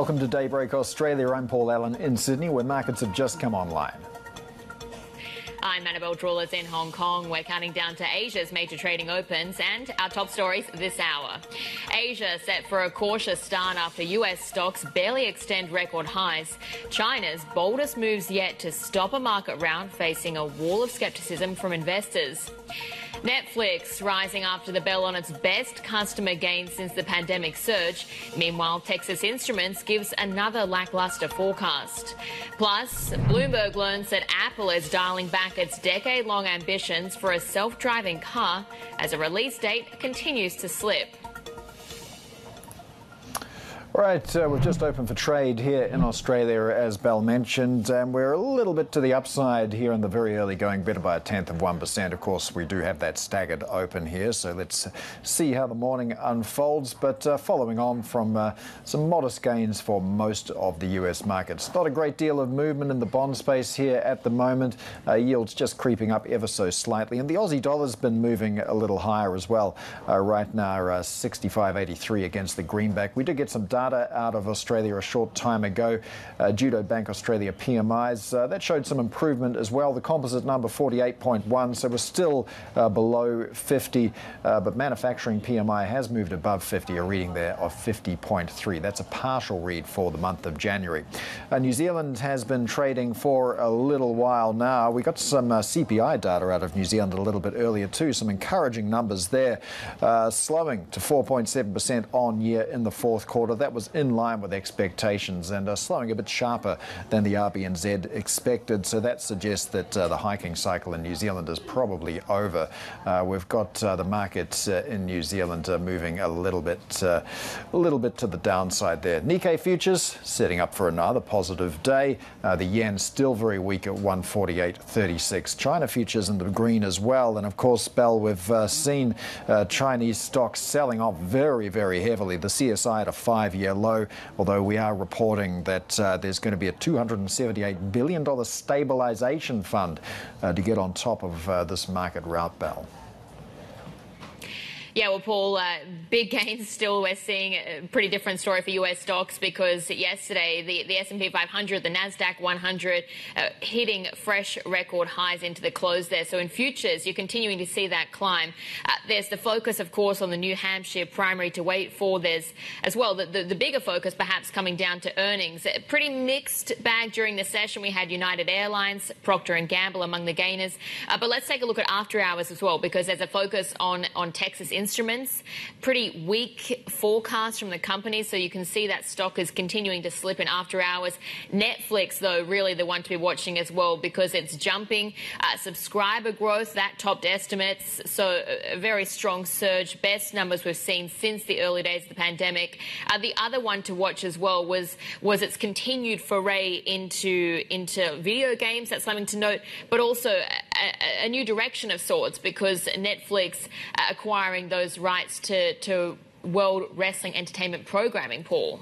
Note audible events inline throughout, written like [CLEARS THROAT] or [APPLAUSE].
Welcome to Daybreak Australia. I'm Paul Allen in Sydney, where markets have just come online. I'm Annabelle Droulers in Hong Kong. We're counting down to Asia's major trading opens and our top stories this hour. Asia set for a cautious start after US stocks barely extend record highs. China's boldest moves yet to stop a market round facing a wall of skepticism from investors. Netflix rising after the bell on its best customer gain since the pandemic surge. Meanwhile, Texas Instruments gives another lackluster forecast. Plus, Bloomberg learns that Apple is dialing back its decade long ambitions for a self driving car as a release date continues to slip. Right, uh, we've just opened for trade here in Australia, as Belle mentioned, and we're a little bit to the upside here in the very early going, better by a tenth of 1%. Of course, we do have that staggered open here, so let's see how the morning unfolds. But uh, following on from uh, some modest gains for most of the US markets. Not a great deal of movement in the bond space here at the moment. Uh, yields just creeping up ever so slightly, and the Aussie dollar's been moving a little higher as well. Uh, right now, uh, 65.83 against the greenback. We did get some data out of Australia a short time ago, uh, Judo Bank Australia PMIs. Uh, that showed some improvement as well. The composite number 48.1, so we're still uh, below 50, uh, but manufacturing PMI has moved above 50, a reading there of 50.3. That's a partial read for the month of January. Uh, New Zealand has been trading for a little while now. We got some uh, CPI data out of New Zealand a little bit earlier too, some encouraging numbers there, slowing to 4.7% on year in the fourth quarter. That was in line with expectations and uh, slowing a bit sharper than the RBNZ expected. So that suggests that uh, the hiking cycle in New Zealand is probably over. Uh, we've got uh, the market uh, in New Zealand uh, moving a little bit, a little bit to the downside there. Nikkei futures setting up for another positive day. the yen still very weak at 148.36. China futures in the green as well. And of course, Belle, we've seen Chinese stocks selling off very, very heavily. The CSI at a five-year low, although we are reporting that uh, there's going to be a $278 billion stabilisation fund uh, to get on top of uh, this market rout bell. Yeah, well, Paul, uh, big gains still. We're seeing a pretty different story for US stocks because yesterday the, the S&P 500, the Nasdaq 100, uh, hitting fresh record highs into the close there. So in futures, you're continuing to see that climb. Uh, there's the focus, of course, on the New Hampshire primary to wait for. There's as well the, the, the bigger focus, perhaps coming down to earnings. A pretty mixed bag during the session. We had United Airlines, Procter and Gamble among the gainers. Uh, but let's take a look at after hours as well because there's a focus on on Texas Instruments. Pretty weak forecast from the company, so you can see that stock is continuing to slip in after hours. Netflix, though, really the one to be watching as well because it's jumping. Uh, subscriber growth, that topped estimates, so a very strong surge, best numbers we've seen since the early days of the pandemic. Uh, the other one to watch as well was was its continued foray into into video games. That's something to note, but also a, new direction of sorts because Netflix uh, acquiring those rights to, to World Wrestling Entertainment Programming, Paul.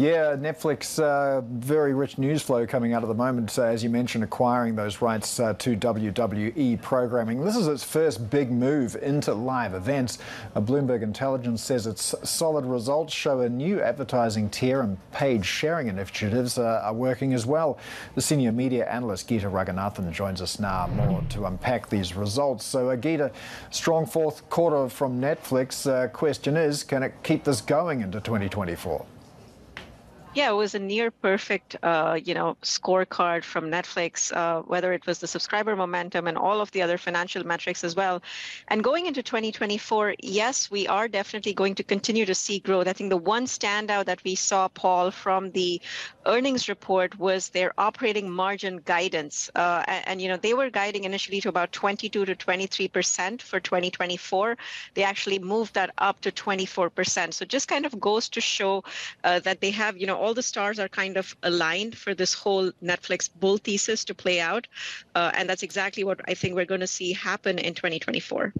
Yeah, Netflix, uh, very rich news flow coming out at the moment, uh, as you mentioned, acquiring those rights uh, to WWE programming. This is its first big move into live events. Uh, Bloomberg Intelligence says its solid results show a new advertising tier and page sharing initiatives uh, are working as well. The senior media analyst Geeta Ranganathan joins us now more to unpack these results. So, uh, Geeta, strong fourth quarter from Netflix. question is, can it keep this going into 2024? Yeah, it was a near perfect, uh, you know, scorecard from Netflix, uh, whether it was the subscriber momentum and all of the other financial metrics as well. And going into 2024, yes, we are definitely going to continue to see growth. I think the one standout that we saw, Paul, from the earnings report was their operating margin guidance. Uh, and, and, you know, they were guiding initially to about 22 to 23 percent for 2024. They actually moved that up to 24 percent. So just kind of goes to show uh, that they have, you know all the stars are kind of aligned for this whole Netflix bull thesis to play out. Uh, and that's exactly what I think we're going to see happen in 2024.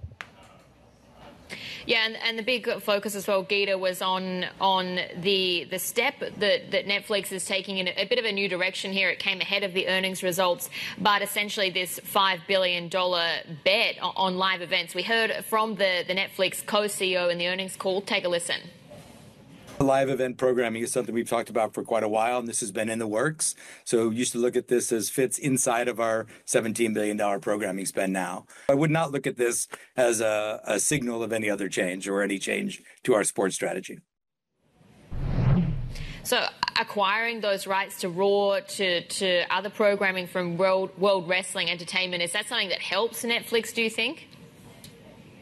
Yeah, and, and the big focus as well, Geeta, was on on the the step that, that Netflix is taking in a, bit of a new direction here. It came ahead of the earnings results, but essentially this $5 billion bet on live events. We heard from the, the Netflix co-CEO in the earnings call. Take a listen. Live event programming is something we've talked about for quite a while, and this has been in the works. So you should look at this as fits inside of our $17 billion programming spend now. I would not look at this as a, a signal of any other change or any change to our sports strategy. So acquiring those rights to Raw, to, to other programming from World, World Wrestling Entertainment, is that something that helps Netflix, do you think?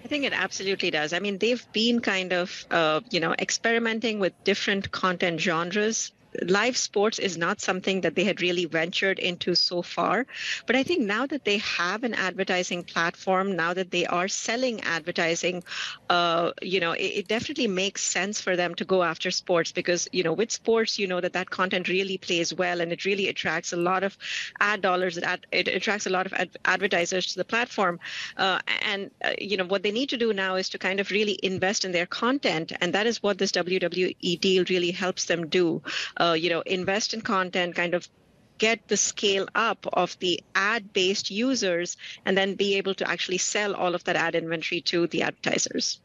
I think it absolutely does. I mean, they've been kind of, uh, you know, experimenting with different content genres live sports is not something that they had really ventured into so far. But I think now that they have an advertising platform, now that they are selling advertising, uh, you know, it, it, definitely makes sense for them to go after sports because, you know, with sports, you know that that content really plays well and it really attracts a lot of ad dollars. It, it attracts a lot of ad- advertisers to the platform. Uh, and, uh, you know, what they need to do now is to kind of really invest in their content. And that is what this WWE deal really helps them do. Uh, uh, you know, invest in content, kind of get the scale up of the ad based users and then be able to actually sell all of that ad inventory to the advertisers.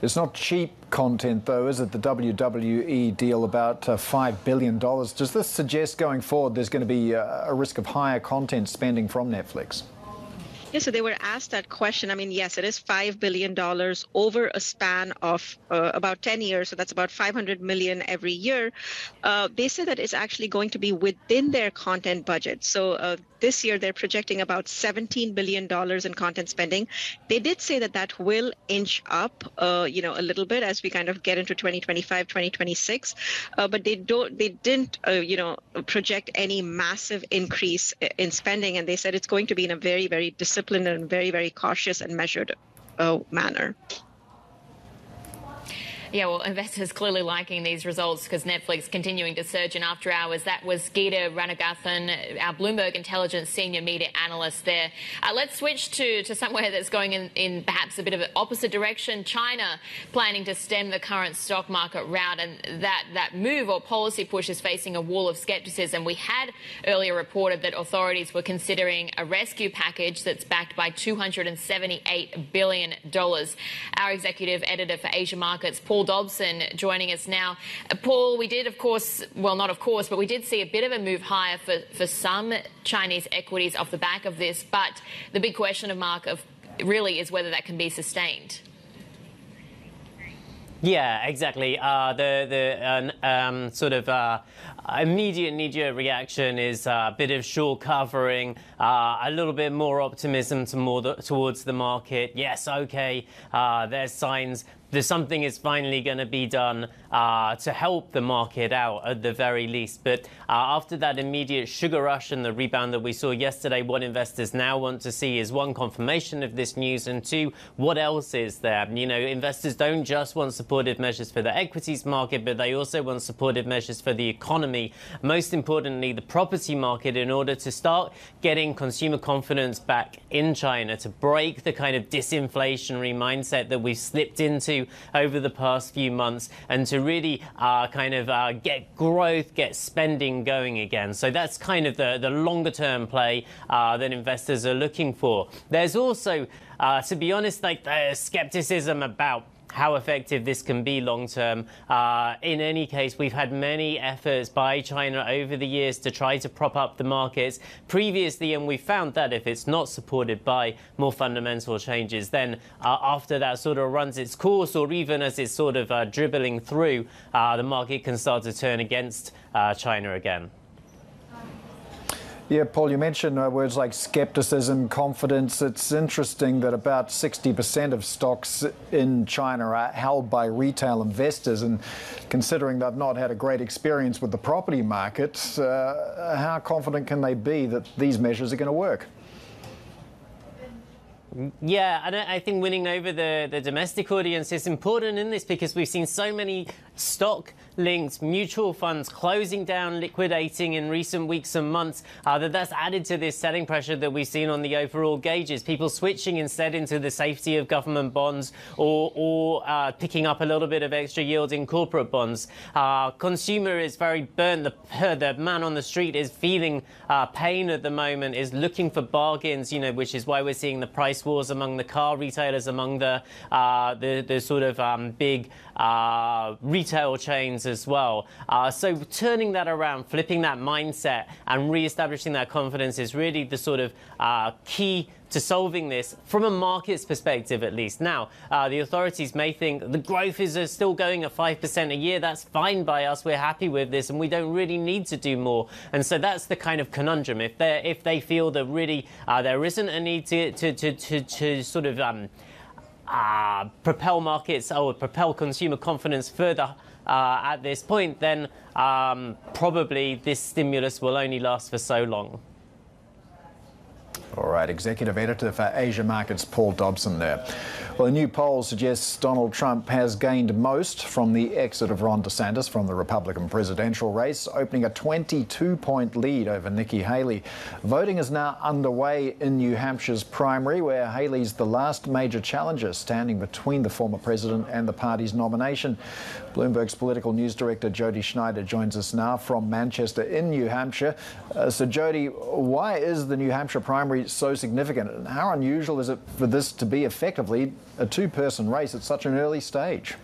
It's not cheap content, though, is it? The WWE deal about uh, $5 billion. Does this suggest going forward there's going to be uh, a risk of higher content spending from Netflix? Yeah, so they were asked that question. I mean, yes, it is $5 billion over a span of uh, about 10 years. So that's about 500 million every year. Uh, they said that it's actually going to be within their content budget. So uh, this year, they're projecting about $17 billion in content spending. They did say that that will inch up, uh, you know, a little bit as we kind of get into 2025, 2026. Uh, but they don't, they didn't, uh, you know, project any massive increase in spending. And they said it's going to be in a very, very disciplined disciplined and very, very cautious and measured uh, manner. Yeah, well, investors clearly liking these results because Netflix continuing to surge in after hours. That was Geeta Ranganathan, our Bloomberg Intelligence senior media analyst there. Uh, let's switch to, to somewhere that's going in, in perhaps a bit of an opposite direction. China planning to stem the current stock market rout, and that, that move or policy push is facing a wall of skepticism. We had earlier reported that authorities were considering a rescue package that's backed by $278 billion. Our executive editor for Asia Markets, Paul Paul Dobson joining us now. Uh, Paul, we did, of course, well, not of course, but we did see a bit of a move higher for, for some Chinese equities off the back of this. But the big question of mark of really is whether that can be sustained. Yeah, exactly. Uh, the the uh, um, sort of uh, immediate knee-jerk reaction is a bit of short covering, uh, a little bit more optimism to more towards the market. Yes, okay, uh, there's signs that something is finally going to be done uh, to help the market out at the very least. But uh, after that immediate sugar rush and the rebound that we saw yesterday, what investors now want to see is one, confirmation of this news, and two, what else is there? You know, investors don't just want supportive measures for the equities market, but they also want supportive measures for the economy. Most importantly, the property market, in order to start getting consumer confidence back in China, to break the kind of disinflationary mindset that we've slipped into over the past few months and to really uh, kind of uh, get growth, get spending going again. So that's kind of the, the longer term play uh, that investors are looking for. There's also, uh, to be honest, like the skepticism about how effective this can be long term. Uh, in any case, we've had many efforts by China over the years to try to prop up the markets previously, and we found that if it's not supported by more fundamental changes, then uh, after that sort of runs its course, or even as it's sort of uh, dribbling through, uh, the market can start to turn against uh, China again. Yeah, Paul, you mentioned uh, words like skepticism, confidence. It's interesting that about 60% of stocks in China are held by retail investors. And considering they've not had a great experience with the property market, uh, how confident can they be that these measures are going to work? Yeah, and I think winning over the, the domestic audience is important in this because we've seen so many stock linked mutual funds closing down, liquidating in recent weeks and months, uh, that that's added to this selling pressure that we've seen on the overall gauges. People switching instead into the safety of government bonds or, or uh, picking up a little bit of extra yield in corporate bonds. Uh, consumer is very burnt. The, [LAUGHS] the man on the street is feeling uh, pain at the moment, is looking for bargains, you know, which is why we're seeing the price wars among the car retailers, among the, uh, the, the, sort of um, big uh, retail chains as well. Uh, so turning that around, flipping that mindset, and re-establishing that confidence is really the sort of uh, key to solving this from a market's perspective, at least. Now, uh, the authorities may think the growth is uh, still going at 5% a year. That's fine by us. We're happy with this, and we don't really need to do more. And so that's the kind of conundrum. If they if they feel that really uh, there isn't a need to to to to, to sort of um, uh, propel markets or propel consumer confidence further. Uh, at this point, then um, probably this stimulus will only last for so long. All right, Executive Editor for Asia Markets, Paul Dobson there. Well, a new poll suggests Donald Trump has gained most from the exit of Ron DeSantis from the Republican presidential race, opening a 22 point lead over Nikki Haley. Voting is now underway in New Hampshire's primary, where Haley's the last major challenger standing between the former president and the party's nomination. Bloomberg's political news director Jodi Schneider joins us now from Manchester in New Hampshire. Uh, so, Jodi, why is the New Hampshire primary so significant, and how unusual is it for this to be effectively a two person race at such an early stage?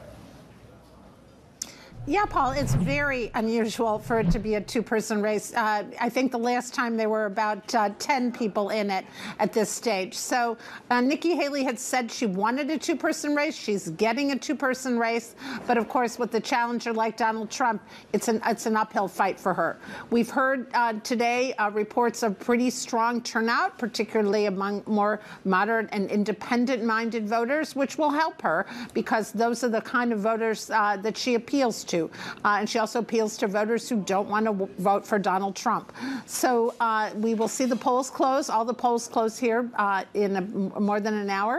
Yeah, Paul, it's very unusual for it to be a two person race. Uh, I think the last time there were about uh, 10 people in it at this stage. So uh, Nikki Haley had said she wanted a two person race. She's getting a two person race. But of course, with the challenger like Donald Trump, it's an, it's an uphill fight for her. We've heard uh, today uh, reports of pretty strong turnout, particularly among more moderate and independent minded voters, which will help her because those are the kind of voters uh, that she appeals to. Uh, and she also appeals to voters who don't want to vote for Donald Trump. So uh, we will see the polls close. All the polls close here uh, in a, more than an hour,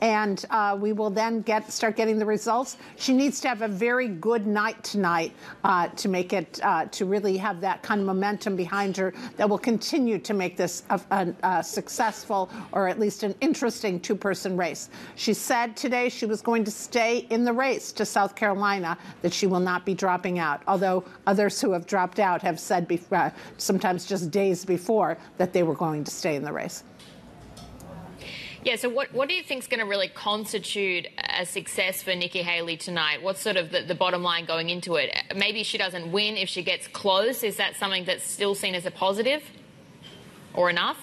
and uh, we will then get start getting the results. She needs to have a very good night tonight uh, to make it uh, to really have that kind of momentum behind her that will continue to make this a, a, a successful or at least an interesting two-person race. She said today she was going to stay in the race to South Carolina, that she will not not be dropping out, although others who have dropped out have said, before, uh, sometimes just days before, that they were going to stay in the race. Yeah, so what, what do you think is going to really constitute a success for Nikki Haley tonight? What's sort of the, the bottom line going into it? Maybe she doesn't win if she gets close. Is that something that's still seen as a positive or enough?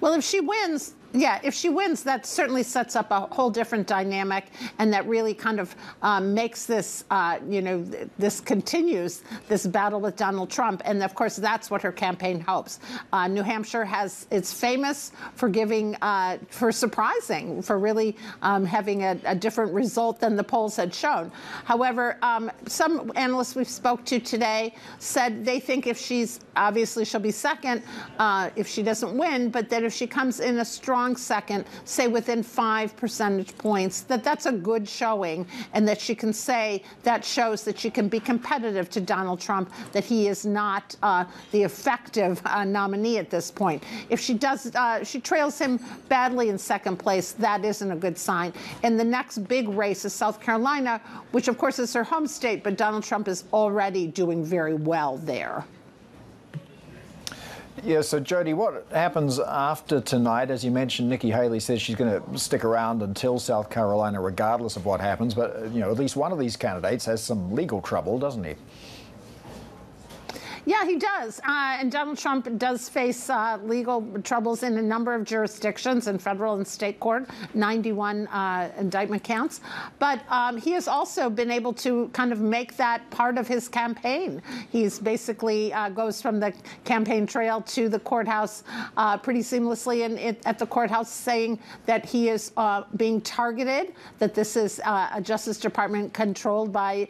Well, if she wins, yeah, if she wins, that certainly sets up a whole different dynamic, and that really kind of um, makes this, uh, you know, th- this continues this battle with Donald Trump, and of course that's what her campaign hopes. Uh, New Hampshire has it's famous for giving, uh, for surprising, for really um, having a, a, different result than the polls had shown. However, um, some analysts we've spoke to today said they think if she's obviously she'll be second uh, if she doesn't win, but that if she comes in a strong strong second, say within five percentage points, that that's a good showing, and that she can say that shows that she can be competitive to Donald Trump, that he is not uh, the effective uh, nominee at this point. If she does, uh, she trails him badly in second place, that isn't a good sign. And the next big race is South Carolina, which of course is her home state, but Donald Trump is already doing very well there. Yeah, so Jodi, what happens after tonight? As you mentioned, Nikki Haley says she's going to stick around until South Carolina, regardless of what happens. But, you know, at least one of these candidates has some legal trouble, doesn't he? Yeah, he does. Uh, and Donald Trump does face uh, legal troubles in a number of jurisdictions in federal and state court, 91 uh, indictment counts. But um, he has also been able to kind of make that part of his campaign. He's basically uh, goes from the campaign trail to the courthouse uh, pretty seamlessly and at the courthouse saying that he is uh, being targeted, that this is a Justice Department controlled by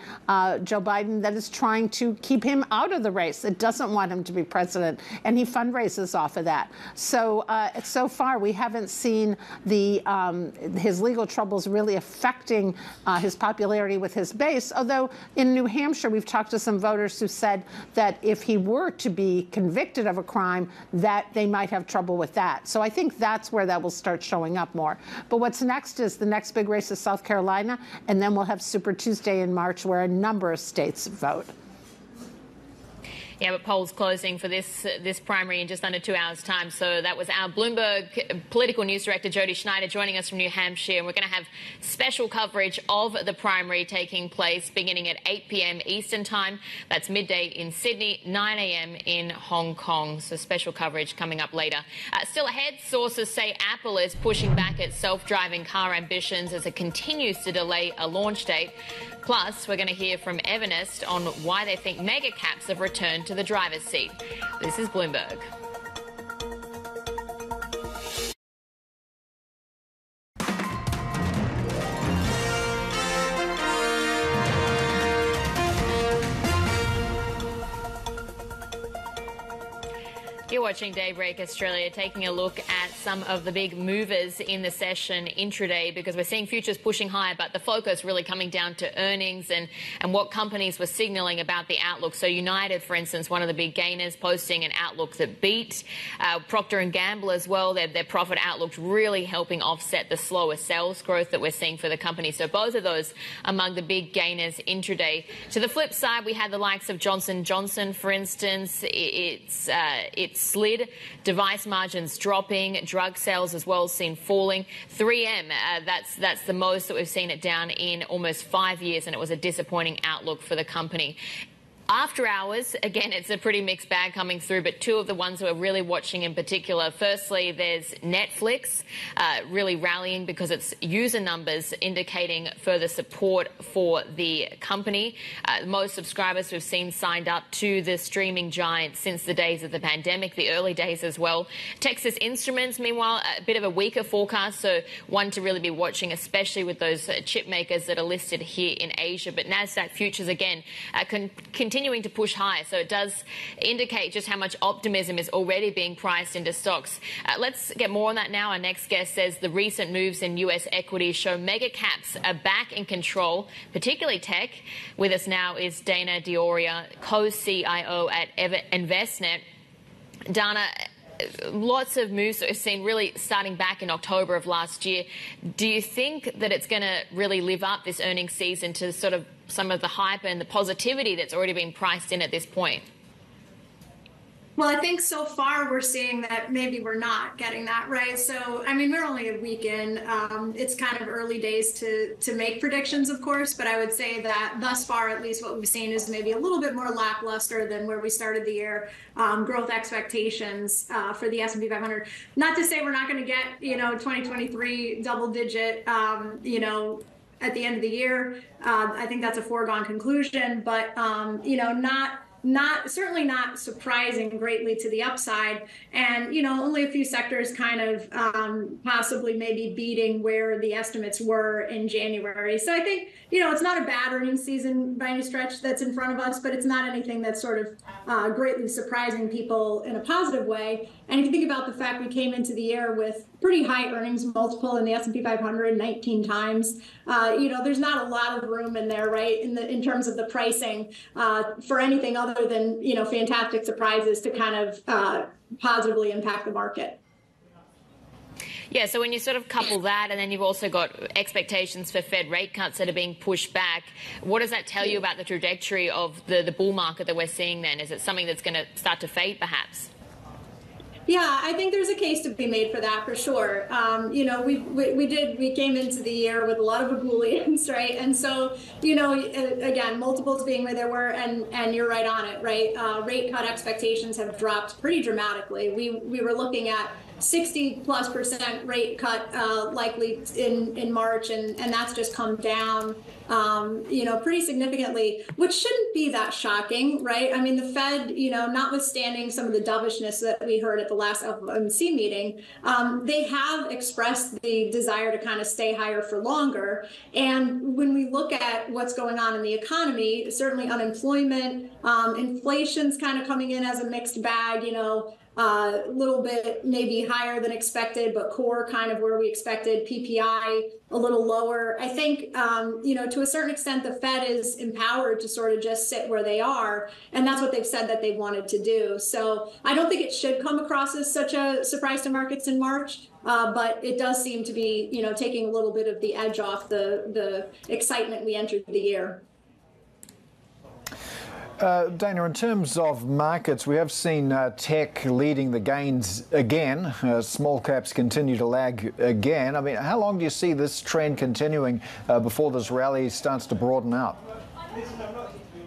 Joe Biden that is trying to keep him out of the race that doesn't want him to be president, and he fundraises off of that. So uh, so far, we haven't seen the um, his legal troubles really affecting uh, his popularity with his base. Although in New Hampshire, we've talked to some voters who said that if he were to be convicted of a crime, that they might have trouble with that. So I think that's where that will start showing up more. But what's next is the next big race is South Carolina, and then we'll have Super Tuesday in March, where a number of states vote. Yeah, but polls closing for this this primary in just under two hours' time. So that was our Bloomberg political news director Jodi Schneider joining us from New Hampshire, and we're going to have special coverage of the primary taking place beginning at 8 p.m. Eastern Time. That's midday in Sydney, 9 a.m. in Hong Kong. So special coverage coming up later. Uh, still ahead, sources say Apple is pushing back its self-driving car ambitions as it continues to delay a launch date. Plus, we're going to hear from Envestnet on why they think mega caps have returned to the driver's seat. This is Bloomberg. Watching Daybreak Australia, taking a look at some of the big movers in the session intraday because we're seeing futures pushing higher, but the focus really coming down to earnings and, and what companies were signaling about the outlook. So United, for instance, one of the big gainers, posting an outlook that beat. Uh, Procter & Gamble as well, their, their profit outlook really helping offset the slower sales growth that we're seeing for the company. So both of those among the big gainers intraday. To the flip side, we had the likes of Johnson Johnson, for instance. It's, uh, it's slid, device margins dropping, drug sales as well seen falling. 3M, uh, that's that's the most that we've seen it down in almost five years, and it was a disappointing outlook for the company. After hours, again, it's a pretty mixed bag coming through, but two of the ones we're really watching in particular. Firstly, there's Netflix uh, really rallying because its user numbers indicating further support for the company. Uh, most subscribers we've seen signed up to the streaming giant since the days of the pandemic, the early days as well. Texas Instruments, meanwhile, a bit of a weaker forecast, so one to really be watching, especially with those chip makers that are listed here in Asia. But NASDAQ futures, again, uh, con- continue continuing to push higher. So it does indicate just how much optimism is already being priced into stocks. Uh, let's get more on that now. Our next guest says the recent moves in US equities show mega caps are back in control, particularly tech. With us now is Dana D'Auria, co-CIO at Ever- Envestnet. Dana, lots of moves that we've seen really starting back in October of last year. Do you think that it's going to really live up this earnings season to sort of some of the hype and the positivity that's already been priced in at this point? Well, I think so far we're seeing that maybe we're not getting that right. So, I mean, we're only a week in. Um, it's kind of early days to to make predictions, of course. But I would say that thus far, at least, what we've seen is maybe a little bit more lackluster than where we started the year. Um, growth expectations uh, for the S&P 500. Not to say we're not going to get, you know, 2023 double digit, um, you know, at the end of the year. Uh, I think that's a foregone conclusion, but um, you know, not not certainly not surprising greatly to the upside. And you know only a few sectors kind of um, possibly maybe beating where the estimates were in january. So i think you know it's not a bad earnings season by any stretch that's in front of us but it's not anything that's sort of uh, greatly surprising people in a positive way. And if you think about the fact we came into the year with pretty high earnings multiple in the S&P 500, 19 times. Uh, you know, there's not a lot of room in there, right, in the in terms of the pricing uh, for anything other than you know fantastic surprises to kind of uh, positively impact the market. Yeah, so when you sort of couple that, and then you've also got expectations for Fed rate cuts that are being pushed back, what does that tell you about the trajectory of the, the bull market that we're seeing then? Is it something that's going to start to fade perhaps? Yeah, I think there's a case to be made for that for sure. Um, you know, we, we, we did we came into the year with a lot of ebullience, [LAUGHS] right? And so you know, again, multiples being where they were, and and you're right on it, right? Uh, rate cut expectations have dropped pretty dramatically. We we were looking at 60 plus percent rate cut uh, likely in in March, and and that's just come down, um, you know, pretty significantly, which shouldn't be that shocking, right? I mean, the Fed, you know, notwithstanding some of the dovishness that we heard at the last FOMC meeting, um, they have expressed the desire to kind of stay higher for longer. And when we look at what's going on in the economy, certainly unemployment, um, inflation's kind of coming in as a mixed bag, you know a uh, little bit maybe higher than expected, but core kind of where we expected. PPI a little lower. I think, um, you know, to a certain extent, the Fed is empowered to sort of just sit where they are, and that's what they've said that they wanted to do. So I don't think it should come across as such a surprise to markets in March. Uh, but it does seem to be, you know, taking a little bit of the edge off the the excitement we entered the year. Uh, Dana, in terms of markets, we have seen uh, tech leading the gains again. Uh, small caps continue to lag again. I mean, how long do you see this trend continuing uh, before this rally starts to broaden out?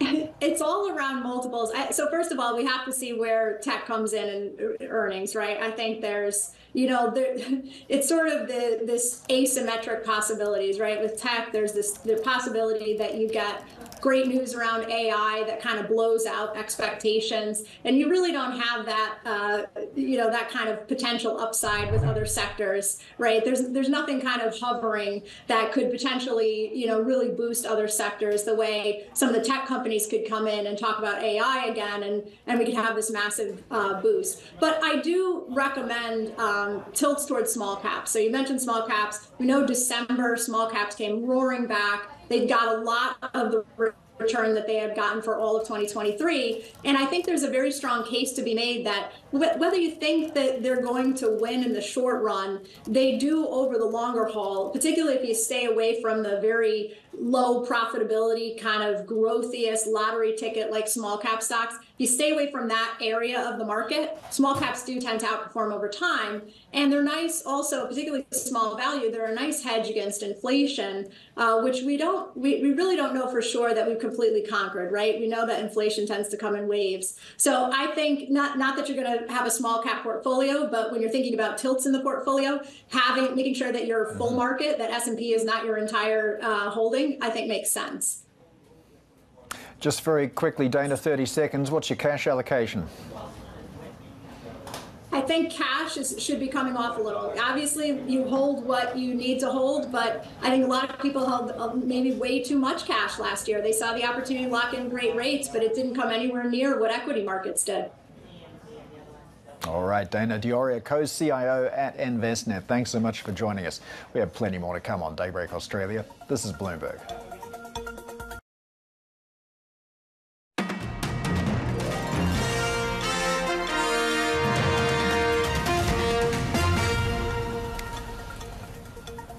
[LAUGHS] it's all around multiples. so first of all, we have to see where tech comes in and earnings, right? I think there's, you know, there, [LAUGHS] it's sort of the this asymmetric possibilities, right? With tech, there's this the possibility that you get great news around AI that kind of blows out expectations, and you really don't have that, uh, you know, that kind of potential upside with other sectors, right? There's there's nothing kind of hovering that could potentially, you know, really boost other sectors the way some of the tech companies could come in and talk about AI again, and and we could have this massive uh, boost. But I do recommend um, tilts towards small caps. So you mentioned small caps. We know December small caps came roaring back they got a lot of the return that they had gotten for all of 2023. And I think there's a very strong case to be made that whether you think that they're going to win in the short run, they do over the longer haul, particularly if you stay away from the very low profitability kind of growthiest lottery ticket like small cap stocks. You stay away from that area of the market, small caps do tend to outperform over time. And they're nice also, particularly small value, they're a nice hedge against inflation, uh, which we don't, we, we really don't know for sure that we've completely conquered, right? We know that inflation tends to come in waves. So I think not, not that you're going to have a small cap portfolio, but when you're thinking about tilts in the portfolio, having, making sure that you're full mm-hmm. market, that S&P is not your entire uh, holding, I think makes sense. Just very quickly, Dana, 30 seconds. What's your cash allocation? I think cash is, should be coming off a little. Obviously, you hold what you need to hold, but I think a lot of people held uh, maybe way too much cash last year. They saw the opportunity to lock in great rates, but it didn't come anywhere near what equity markets did. All right, Dana D'Auria, co-CIO at Envestnet. Thanks so much for joining us. We have plenty more to come on Daybreak Australia. This is Bloomberg.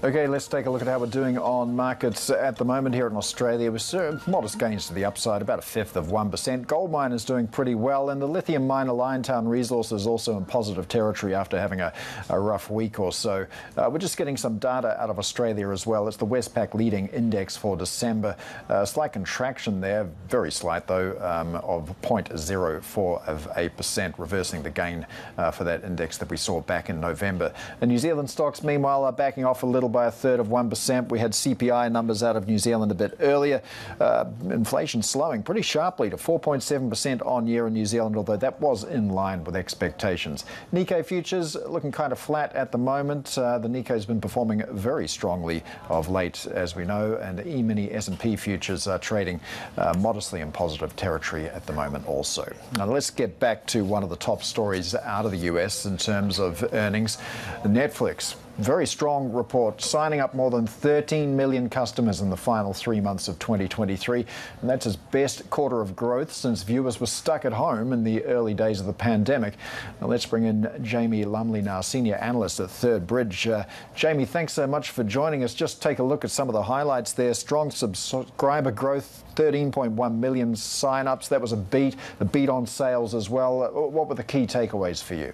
Okay, let's take a look at how we're doing on markets at the moment here in Australia. Saw modest gains to the upside, about a fifth of 1%. Gold mine is doing pretty well, and the lithium miner Liontown Resources also in positive territory after having a, a rough week or so. Uh, we're just getting some data out of Australia as well. It's the Westpac leading index for December. Uh, slight contraction there, very slight though, um, of 0.04 of a percent, reversing the gain uh, for that index that we saw back in November. The New Zealand stocks, meanwhile, are backing off a little by a third of 1%. We had CPI numbers out of New Zealand a bit earlier. Uh, inflation slowing pretty sharply to 4.7% on year in New Zealand, although that was in line with expectations. Nikkei futures looking kind of flat at the moment. Uh, the Nikkei's been performing very strongly of late, as we know, and E-mini S&P futures are trading uh, modestly in positive territory at the moment also. Now let's get back to one of the top stories out of the US in terms of earnings. Netflix very strong report, signing up more than 13 million customers in the final three months of 2023. And that's its best quarter of growth since viewers were stuck at home in the early days of the pandemic. Now let's bring in Jamie Lumley now, senior analyst at Third Bridge. Uh, Jamie, thanks so much for joining us. Just take a look at some of the highlights there. Strong subscriber growth, 13.1 million sign-ups. That was a beat, a beat on sales as well. What were the key takeaways for you?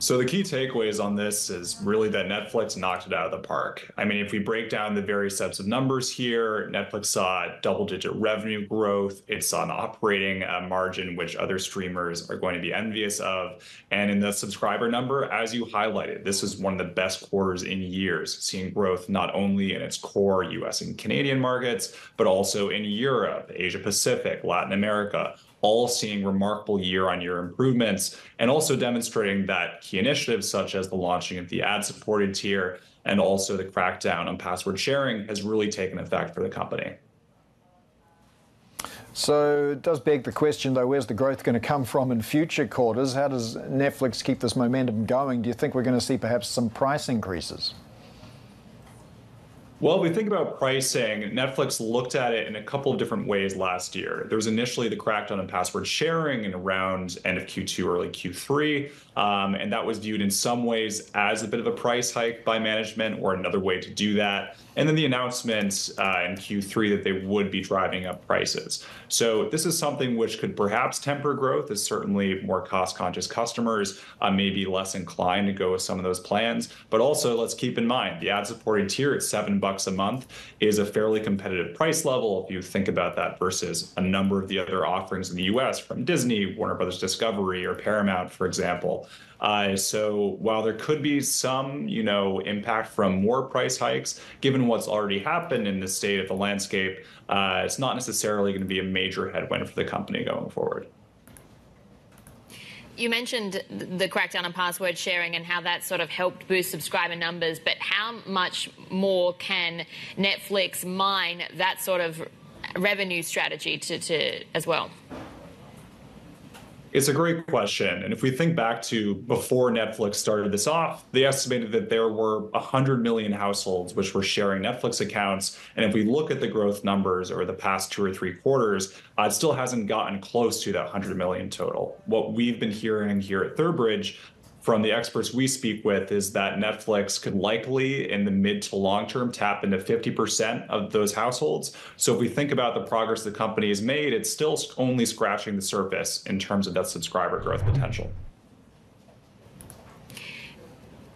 So the key takeaways on this is really that Netflix knocked it out of the park. I mean, if we break down the various sets of numbers here, Netflix saw double-digit revenue growth. It saw an operating uh, margin, which other streamers are going to be envious of. And in the subscriber number, as you highlighted, this is one of the best quarters in years, seeing growth not only in its core US and Canadian markets, but also in Europe, Asia Pacific, Latin America, all seeing remarkable year-on-year improvements and also demonstrating that key initiatives such as the launching of the ad-supported tier and also the crackdown on password sharing has really taken effect for the company. So it does beg the question, though, where's the growth going to come from in future quarters? How does Netflix keep this momentum going? Do you think we're going to see perhaps some price increases? Well, if we think about pricing, Netflix looked at it in a couple of different ways last year. There was initially the crackdown on password sharing in around end of Q2, early Q3. Um, and that was viewed in some ways as a bit of a price hike by management or another way to do that. And then the announcement uh, in Q3 that they would be driving up prices. So this is something which could perhaps temper growth, as certainly more cost conscious customers uh, may be less inclined to go with some of those plans. But also, let's keep in mind the ad supported tier at seven bucks a month is a fairly competitive price level if you think about that versus a number of the other offerings in the US from Disney, Warner Brothers Discovery, or Paramount, for example. Uh, so while there could be some, you know, impact from more price hikes, given what's already happened in the state of the landscape, uh, it's not necessarily going to be a major headwind for the company going forward. You mentioned the crackdown on password sharing and how that sort of helped boost subscriber numbers, but how much more can Netflix mine that sort of revenue strategy to, to as well? It's a great question. And if we think back to before Netflix started this off, they estimated that there were 100 million households which were sharing Netflix accounts. And if we look at the growth numbers over the past two or three quarters, uh, it still hasn't gotten close to that 100 million total. What we've been hearing here at Third from the experts we speak with is that Netflix could likely, in the mid to long term, tap into 50% of those households. So if we think about the progress the company has made, it's still only scratching the surface in terms of that subscriber growth potential.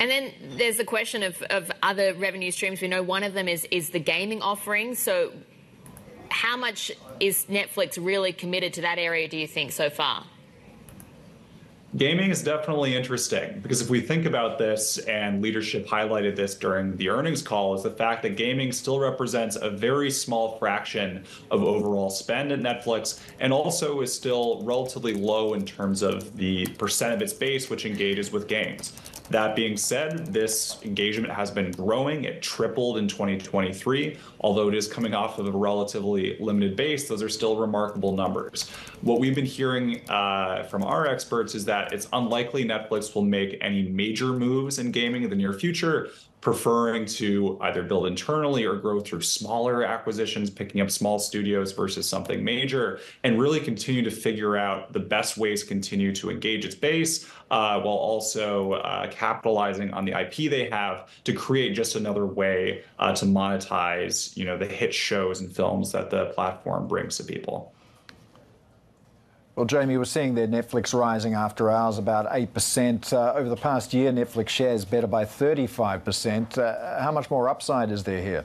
And then there's the question of, of other revenue streams. We know one of them is, is the gaming offering. So, how much is Netflix really committed to that area, do you think, so far? Gaming is definitely interesting because if we think about this, and leadership highlighted this during the earnings call, is the fact that gaming still represents a very small fraction of overall spend at Netflix and also is still relatively low in terms of the percent of its base which engages with games. That being said, this engagement has been growing. It tripled in 2023. Although it is coming off of a relatively limited base, those are still remarkable numbers. What we've been hearing uh, from our experts is that it's unlikely Netflix will make any major moves in gaming in the near future, preferring to either build internally or grow through smaller acquisitions, picking up small studios versus something major, and really continue to figure out the best ways to continue to engage its base uh, while also uh, capitalizing on the IP they have to create just another way uh, to monetize, you know, the hit shows and films that the platform brings to people. Well, Jamie, we're seeing their Netflix rising after hours about 8%. Uh, over the past year, Netflix shares better by 35%. Uh, how much more upside is there here?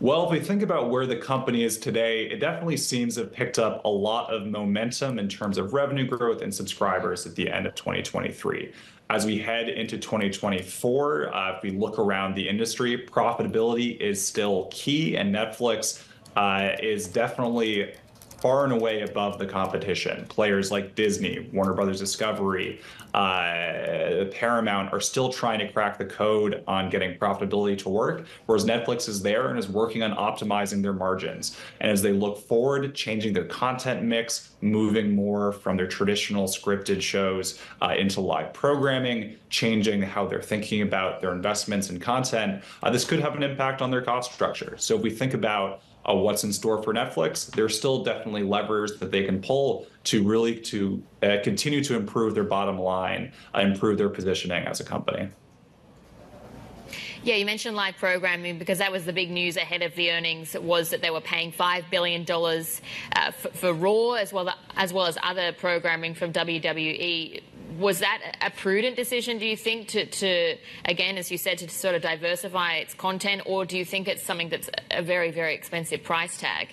Well, if we think about where the company is today, it definitely seems to have picked up a lot of momentum in terms of revenue growth and subscribers at the end of 2023. As we head into 2024, uh, if we look around the industry, profitability is still key, and Netflix uh, is definitely far and away above the competition. Players like Disney, Warner Brothers Discovery, uh, Paramount are still trying to crack the code on getting profitability to work, whereas Netflix is there and is working on optimizing their margins. And as they look forward, changing their content mix, moving more from their traditional scripted shows uh, into live programming, changing how they're thinking about their investments in content, uh, this could have an impact on their cost structure. So if we think about uh, what's in store for Netflix, there's still definitely levers that they can pull to really to uh, continue to improve their bottom line, uh, improve their positioning as a company. Yeah, you mentioned live programming because that was the big news ahead of the earnings was that they were paying five billion dollars uh, for, for, Raw as well as well as other programming from WWE was that a prudent decision, do you think, to, to, again, as you said, to sort of diversify its content, or do you think it's something that's a very, very expensive price tag?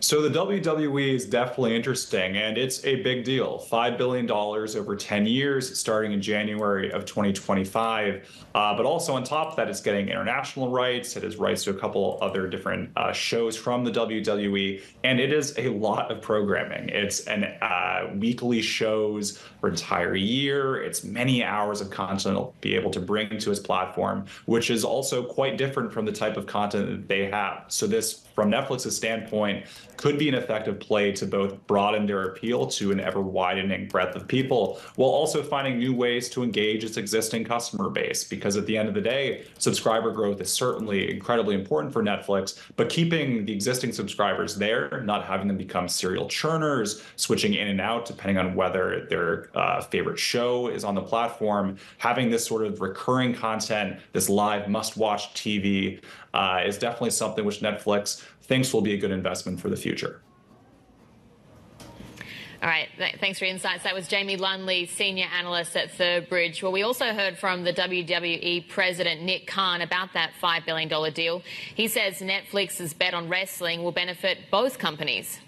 So the WWE is definitely interesting, and it's a big deal. $5 billion over 10 years, starting in January of 2025. Uh, but also on top of that, it's getting international rights. It has rights to a couple other different uh, shows from the WWE, and it is a lot of programming. It's an uh, weekly shows for entire year. It's many hours of content it'll be able to bring to its platform, which is also quite different from the type of content that they have. So this, from Netflix's standpoint, could be an effective play to both broaden their appeal to an ever widening breadth of people while also finding new ways to engage its existing customer base. Because at the end of the day, subscriber growth is certainly incredibly important for Netflix, but keeping the existing subscribers there, not having them become serial churners, switching in and out depending on whether their uh, favorite show is on the platform, having this sort of recurring content, this live must watch TV, uh, is definitely something which Netflix thinks will be a good investment for the future. All right, thanks for your insights. That was Jamie Lumley, senior analyst at Third Bridge. Well, we also heard from the WWE president, Nick Khan, about that $5 billion deal. He says Netflix's bet on wrestling will benefit both companies.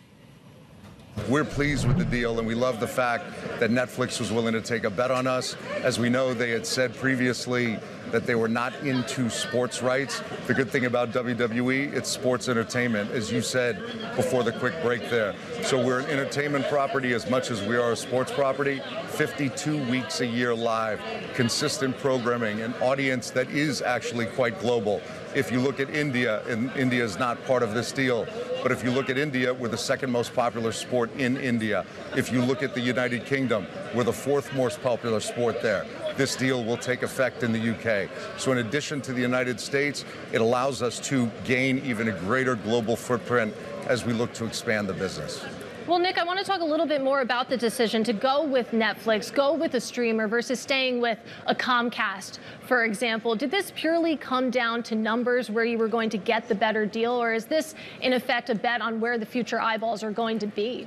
We're pleased with the deal, and we love the fact that Netflix was willing to take a bet on us. As we know, they had said previously that they were not into sports rights. The good thing about WWE, it's sports entertainment, as you said before the quick break there. So we're an entertainment property as much as we are a sports property. 52 weeks a year live, consistent programming, an audience that is actually quite global. If you look at India, and India is not part of this deal, but if you look at India, we're the second most popular sport in India. If you look at the United Kingdom, we're the fourth most popular sport there this deal will take effect in the UK. So in addition to the United States, it allows us to gain even a greater global footprint as we look to expand the business. Well, Nick, I want to talk a little bit more about the decision to go with Netflix, go with a streamer versus staying with a Comcast, for example. Did this purely come down to numbers where you were going to get the better deal, or is this, in effect, a bet on where the future eyeballs are going to be?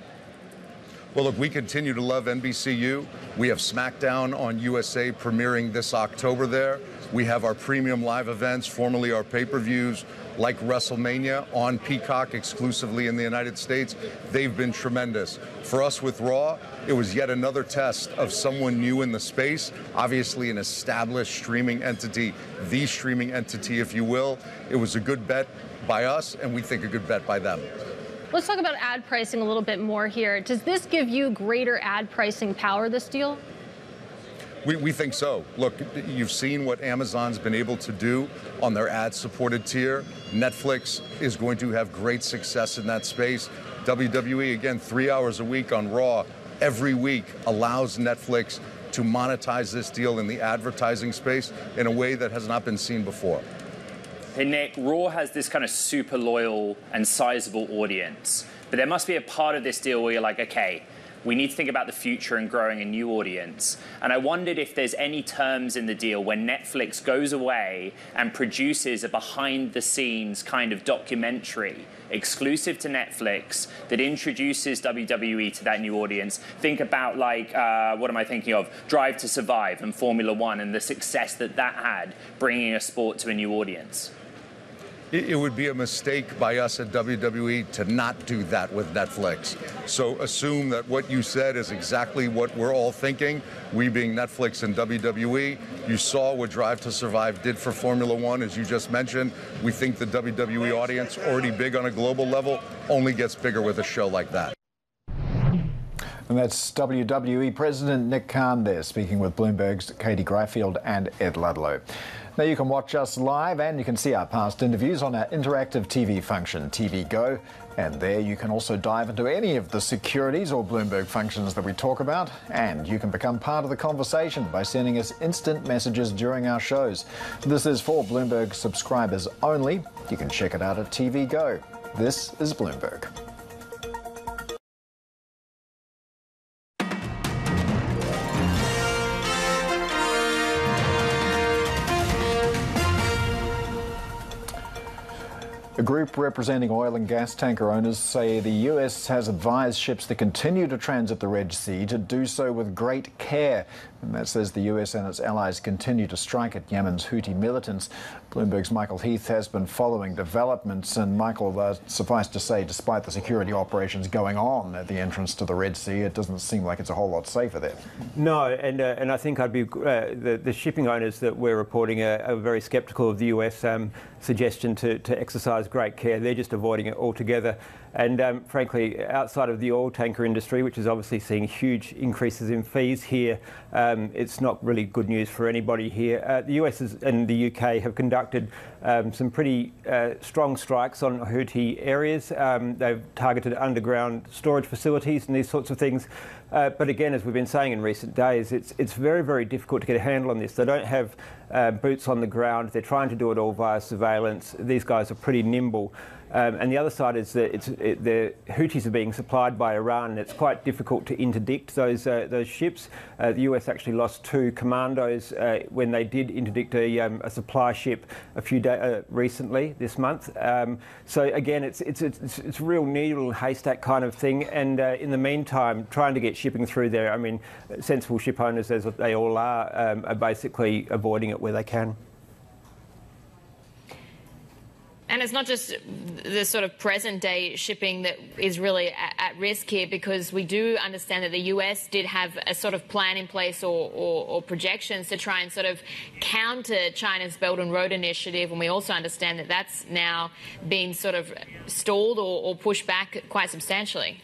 Well, look, we continue to love NBCU. We have SmackDown on USA premiering this October there. We have our premium live events, formerly our pay per views, like WrestleMania on Peacock exclusively in the United States. They've been tremendous. For us with Raw, it was yet another test of someone new in the space, obviously an established streaming entity, the streaming entity, if you will. It was a good bet by us, and we think a good bet by them. Let's talk about ad pricing a little bit more here. Does this give you greater ad pricing power, this deal? We, we think so. Look, you've seen what Amazon's been able to do on their ad supported tier. Netflix is going to have great success in that space. WWE, again, three hours a week on Raw every week allows Netflix to monetize this deal in the advertising space in a way that has not been seen before. Nick, Raw has this kind of super loyal and sizable audience, but there must be a part of this deal where you're like, okay, we need to think about the future and growing a new audience. And I wondered if there's any terms in the deal when Netflix goes away and produces a behind the scenes kind of documentary exclusive to Netflix that introduces WWE to that new audience. Think about like uh, what am I thinking of? Drive to Survive and Formula One and the success that that had bringing a sport to a new audience it would be a mistake by us at WWE to not do that with Netflix. So assume that what you said is exactly what we're all thinking, we being Netflix and WWE. You saw what Drive to Survive did for Formula One, as you just mentioned. We think the WWE audience, already big on a global level, only gets bigger with a show like that. And that's WWE President Nick Khan there, speaking with Bloomberg's Katie Greifeld and Ed Ludlow. Now you can watch us live and you can see our past interviews on our interactive TV function, TV Go. And there you can also dive into any of the securities or Bloomberg functions that we talk about. And you can become part of the conversation by sending us instant messages during our shows. This is for Bloomberg subscribers only. You can check it out at TV Go. This is Bloomberg. A group representing oil and gas tanker owners say the U.S. has advised ships that continue to transit the Red Sea to do so with great care. And that says the U.S. and its allies continue to strike at Yemen's Houthi militants. Bloomberg's Michael Heath has been following developments. And Michael, uh, suffice to say, despite the security operations going on at the entrance to the Red Sea, it doesn't seem like it's a whole lot safer there. No, and uh, and I think I'd be uh, the, the shipping owners that we're reporting are, are very sceptical of the U.S. Um, suggestion to, to exercise great care. They're just avoiding it altogether. And um, frankly, outside of the oil tanker industry, which is obviously seeing huge increases in fees here, um, it's not really good news for anybody here. Uh, the US and the UK have conducted um, some pretty uh, strong strikes on Houthi areas. Um, they've targeted underground storage facilities and these sorts of things. Uh, but again, as we've been saying in recent days, it's it's very very difficult to get a handle on this. They don't have uh, boots on the ground. They're trying to do it all via surveillance. These guys are pretty nimble. Um, and the other side is that it, the Houthis are being supplied by Iran, and it's quite difficult to interdict those uh, those ships. Uh, the US actually lost two commandos uh, when they did interdict a, um, a supply ship a few days uh, recently this month. Um, so again, it's it's it's it's a real needle haystack kind of thing. And uh, in the meantime, trying to get shipping through there. I mean, sensible ship owners, as they all are, um, are basically avoiding it where they can. And it's not just the sort of present day shipping that is really at, at, risk here, because we do understand that the US did have a sort of plan in place or, or, or, projections to try and sort of counter China's Belt and Road Initiative. And we also understand that that's now been sort of stalled or, or pushed back quite substantially.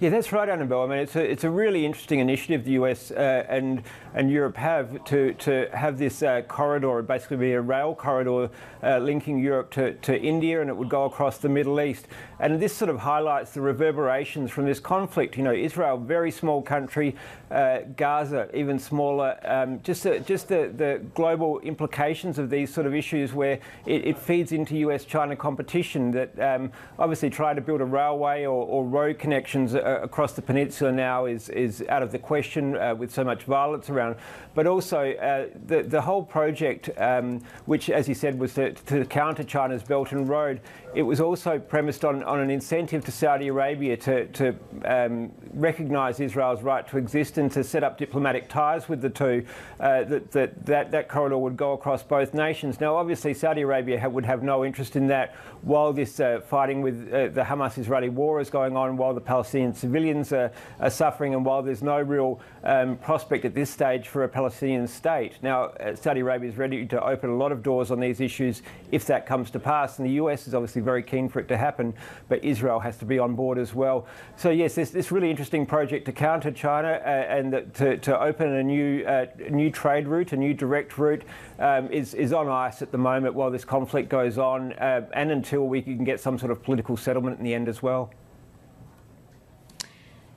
Yeah, that's right, Annabelle. I mean, it's a, it's a really interesting initiative the US uh, and and Europe have to, to have this uh, corridor, basically be a rail corridor uh, linking Europe to, to India, and it would go across the Middle East. And this sort of highlights the reverberations from this conflict. You know, Israel, very small country, uh, Gaza, even smaller. Um, just the, just the, the global implications of these sort of issues where it, it feeds into US-China competition that um, obviously trying to build a railway or, or road connections uh, across the peninsula now is, is out of the question uh, with so much violence around. But also uh, the, the whole project, um, which as you said was to, to, counter China's Belt and Road, it was also premised on, on an incentive to Saudi Arabia to, to um, recognise Israel's right to exist and to set up diplomatic ties with the two, uh, that, that, that, that corridor would go across both nations. Now, obviously, Saudi Arabia would have no interest in that while this uh, fighting with uh, the Hamas-Israeli war is going on, while the Palestinian civilians are, are suffering, and while there's no real um, prospect at this stage for a Palestinian state. Now, uh, Saudi Arabia is ready to open a lot of doors on these issues if that comes to pass, and the US is obviously very keen for it to happen, but Israel has to be on board as well. So, yes, there's this really interesting project to counter China uh, and to, to open a new, uh, new trade route, a new direct route, um, is, is on ice at the moment while this conflict goes on, uh, and until we can get some sort of political settlement in the end as well.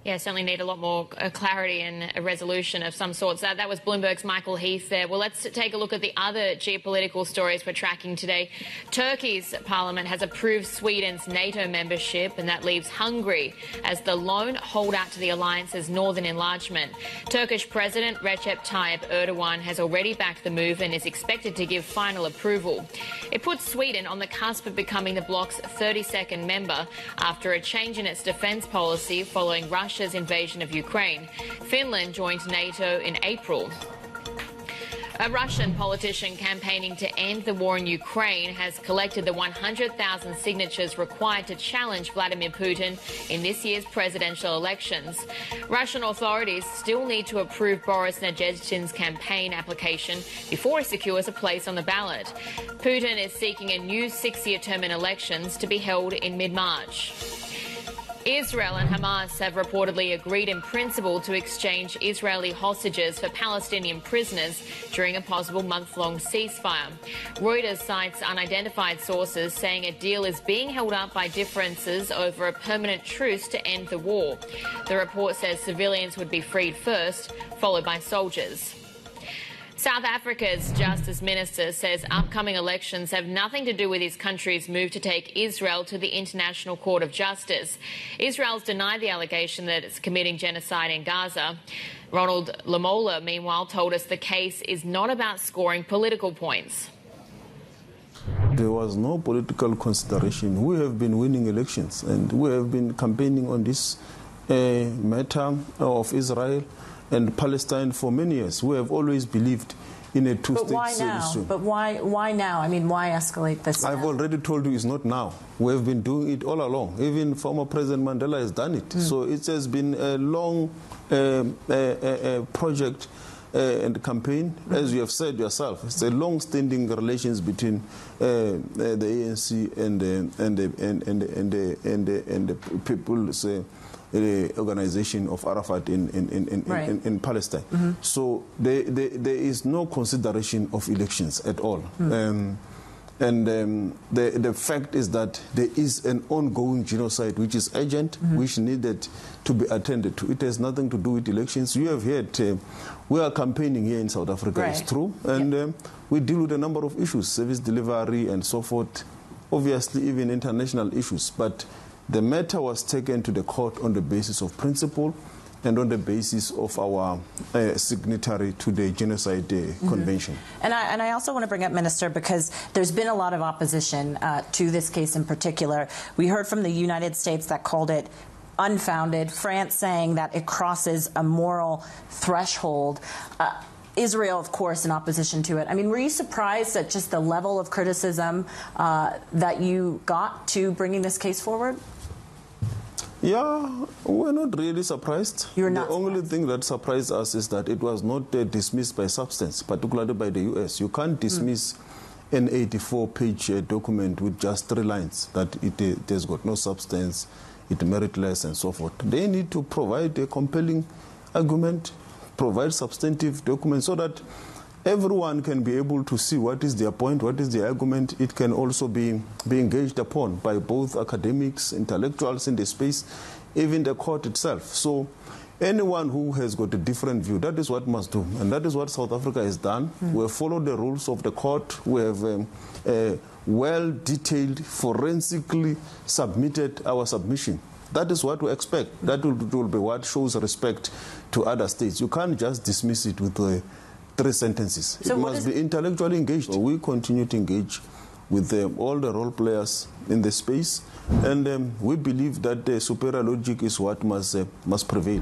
Yeah, certainly need a lot more uh, clarity and a resolution of some sorts. That, that was Bloomberg's Michael Heath there. Well, let's take a look at the other geopolitical stories we're tracking today. Turkey's parliament has approved Sweden's NATO membership, and that leaves Hungary as the lone holdout to the alliance's northern enlargement. Turkish President Recep Tayyip Erdogan has already backed the move and is expected to give final approval. It puts Sweden on the cusp of becoming the bloc's 32nd member after a change in its defence policy following Russia. Russia's invasion of Ukraine. Finland joined NATO in April. A Russian politician campaigning to end the war in Ukraine has collected the 100,000 signatures required to challenge Vladimir Putin in this year's presidential elections. Russian authorities still need to approve Boris Nadezhdin's campaign application before he secures a place on the ballot. Putin is seeking a new six-year term in elections to be held in mid-March. Israel and Hamas have reportedly agreed in principle to exchange Israeli hostages for Palestinian prisoners during a possible month long ceasefire. Reuters cites unidentified sources saying a deal is being held up by differences over a permanent truce to end the war. The report says civilians would be freed first, followed by soldiers. South Africa's Justice Minister says upcoming elections have nothing to do with his country's move to take Israel to the International Court of Justice. Israel's denied the allegation that it's committing genocide in Gaza. Ronald Lamola, meanwhile, told us the case is not about scoring political points. There was no political consideration. We have been winning elections and we have been campaigning on this uh, matter of Israel and Palestine for many years. We have always believed in a two-state solution. But why now? But Why now? I mean, why escalate this? I've now? already told you it's not now. We have been doing it all along. Even former President Mandela has done it. Mm. So it has been a long uh, uh, project. Uh, and campaign, mm-hmm. as you have said yourself, it's a long-standing relations between uh, uh, the ANC and the and the and, and, and the and the, and the organization of Arafat in, in, in, in, Right. in, in Palestine. So there, there, there is no consideration of elections at all. Um, and um, the, the fact is that there is an ongoing genocide which is urgent, which needed to be attended to. It has nothing to do with elections. You have heard uh, we are campaigning here in South Africa, it's true. And um, we deal with a number of issues, service delivery and so forth, obviously, even international issues. But the matter was taken to the court on the basis of principle and on the basis of our uh, signatory to the Genocide uh, Convention. And I, and I also want to bring up, Minister, because there's been a lot of opposition uh, to this case in particular. We heard from the United States that called it unfounded, France saying that it crosses a moral threshold. Uh, Israel, of course, in opposition to it. I mean, were you surprised at just the level of criticism uh, that you got to bringing this case forward? Yeah, we're not really surprised. You're the not only thing that surprised us is that it was not uh, dismissed by substance, particularly by the US. You can't dismiss an 84 page uh, document with just three lines that it, uh, it has got no substance, it meritless, and so forth. They need to provide a compelling argument, provide substantive documents so that everyone can be able to see what is their point, what is the argument. It can also be, be engaged upon by both academics, intellectuals in the space, even the court itself. So anyone who has got a different view, that is what must do. And that is what South Africa has done. We have followed the rules of the court. We have um, uh, well detailed, forensically submitted our submission. That is what we expect. That will, will be what shows respect to other states. You can't just dismiss it with uh, three sentences. So it must be intellectually engaged. So we continue to engage with um, all the role players in the space, and um, we believe that the superior logic is what must uh, must prevail.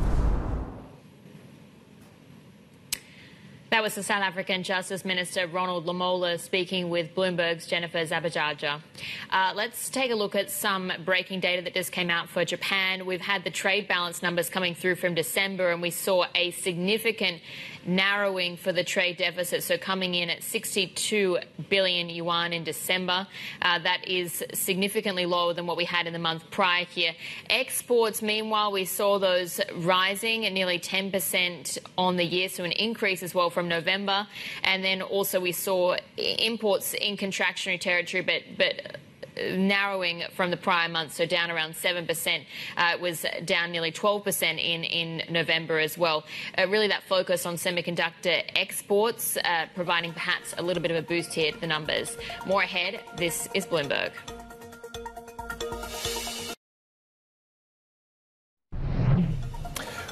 That was the South African Justice Minister Ronald Lamola speaking with Bloomberg's Jennifer Zabasajja. Uh, let's take a look at some breaking data that just came out for Japan. We've had the trade balance numbers coming through from December, and we saw a significant narrowing for the trade deficit. So coming in at 62 billion yuan in December. Uh, that is significantly lower than what we had in the month prior here. Exports, meanwhile, we saw those rising at nearly 10% on the year, so an increase as well from November. And then also we saw imports in contractionary territory, but but narrowing from the prior month, so down around 7%. Uh, it was down nearly 12% in, in November as well. Uh, really, that focus on semiconductor exports, uh, providing perhaps a little bit of a boost here to the numbers. More ahead, this is Bloomberg.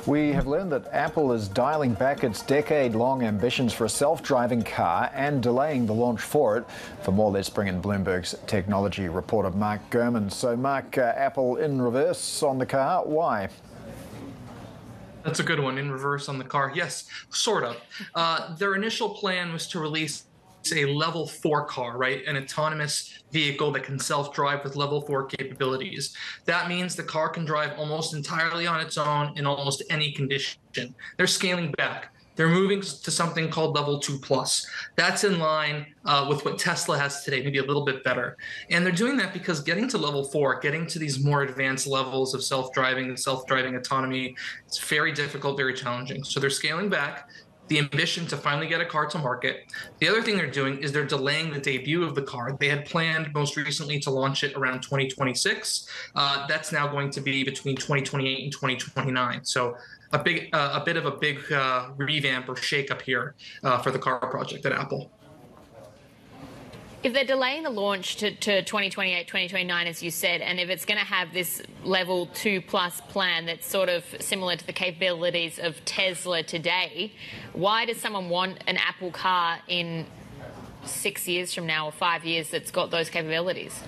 We have learned that Apple is dialing back its decade long ambitions for a self driving car and delaying the launch for it. For more, let's bring in Bloomberg's technology reporter Mark Gurman. So, Mark, uh, Apple in reverse on the car. Why? That's a good one. In reverse on the car. Yes, sort of. Uh, their initial plan was to release a level four car, right? An autonomous vehicle that can self drive with level four capabilities. That means the car can drive almost entirely on its own in almost any condition. They're scaling back. They're moving to something called level two plus. That's in line uh, with what Tesla has today, maybe a little bit better. And they're doing that because getting to level four, getting to these more advanced levels of self driving and self driving autonomy, it's very difficult, very challenging. So they're scaling back the ambition to finally get a car to market. The other thing they're doing is they're delaying the debut of the car. They had planned most recently to launch it around 2026. Uh, that's now going to be between 2028 and 2029. So a big, uh, a bit of a big uh, revamp or shakeup here uh, for the car project at Apple. If they're delaying the launch to, to 2028, 2029, as you said, and if it's going to have this level two plus plan that's sort of similar to the capabilities of Tesla today, why does someone want an Apple car in six years from now or five years that's got those capabilities?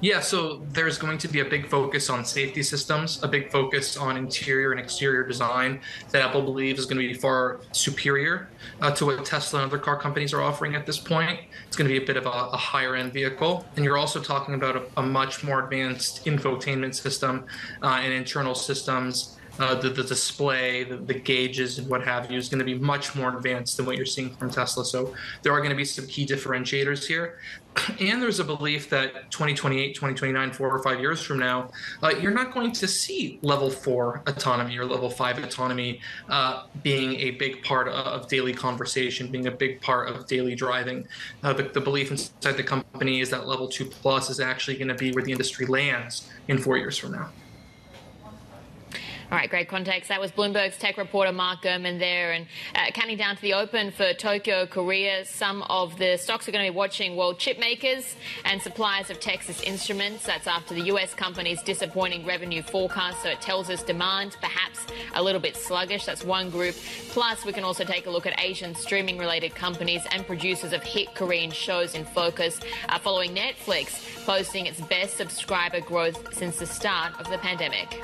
Yeah, so there's going to be a big focus on safety systems, a big focus on interior and exterior design that Apple believes is going to be far superior uh, to what Tesla and other car companies are offering at this point. It's going to be a bit of a, a higher end vehicle. And you're also talking about a, a much more advanced infotainment system uh, and internal systems uh, the, the display, the, the gauges, and what have you is going to be much more advanced than what you're seeing from Tesla. So there are going to be some key differentiators here. [CLEARS THROAT] And there's a belief that 2028, 2029, four or five years from now, uh, you're not going to see level four autonomy or level five autonomy uh, being a big part of daily conversation, being a big part of daily driving. Uh, the, the belief inside the company is that level two plus is actually going to be where the industry lands in four years from now. All right, great context. That was Bloomberg's tech reporter Mark Gurman there. And uh, counting down to the open for Tokyo, Korea, some of the stocks we're going to be watching world chip makers and suppliers of Texas Instruments. That's after the US company's disappointing revenue forecast. So it tells us demand perhaps a little bit sluggish. That's one group. Plus, we can also take a look at Asian streaming related companies and producers of hit Korean shows in focus uh, following Netflix posting its best subscriber growth since the start of the pandemic.